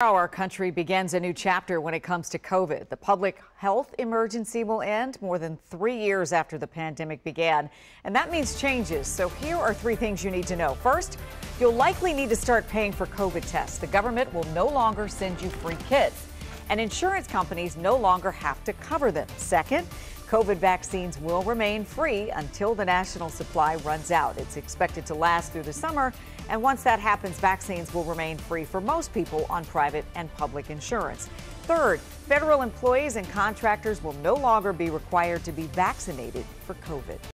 Our country begins a new chapter when it comes to COVID. The public health emergency will end more than three years after the pandemic began, and that means changes. So here are three things you need to know. First, you'll likely need to start paying for COVID tests. The government will no longer send you free kits, and insurance companies no longer have to cover them. Second, COVID vaccines will remain free until the national supply runs out. It's expected to last through the summer, and once that happens, vaccines will remain free for most people on private and public insurance. Third, federal employees and contractors will no longer be required to be vaccinated for COVID.